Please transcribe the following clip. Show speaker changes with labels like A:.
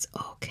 A: It's okay.